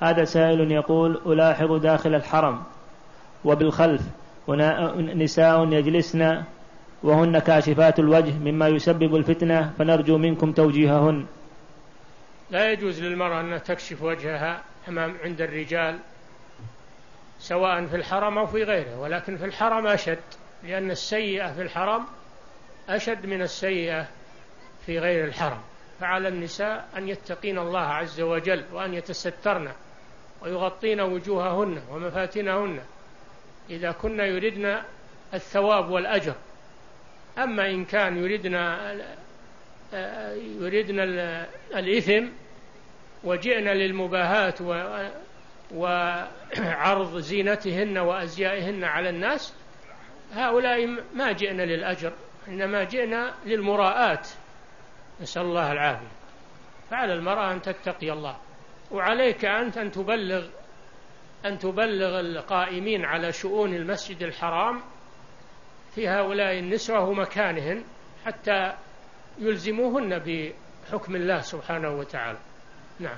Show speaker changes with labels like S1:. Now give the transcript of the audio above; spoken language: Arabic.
S1: هذا سائل يقول ألاحظ داخل الحرم وبالخلف نساء يجلسن وهن كاشفات الوجه مما يسبب الفتنة فنرجو منكم توجيههن.
S2: لا يجوز للمرأة أن تكشف وجهها أمام عند الرجال سواء في الحرم أو في غيره ولكن في الحرم أشد لأن السيئة في الحرم أشد من السيئة في غير الحرم. فعلى النساء أن يتقين الله عز وجل وأن يتسترن ويغطين وجوههن ومفاتنهن إذا كن يردن الثواب والأجر. أما إن كان يردن يردن الإثم وجئنا للمباهاة وعرض زينتهن وأزيائهن على الناس هؤلاء ما جئنا للأجر إنما جئنا للمراءات. نسأل الله العافية. فعلى المرأة أن تتقي الله. وعليك أنت أن تبلغ أن تبلغ القائمين على شؤون المسجد الحرام في هؤلاء النسوة ومكانهن حتى يلزموهن بحكم الله سبحانه وتعالى. نعم.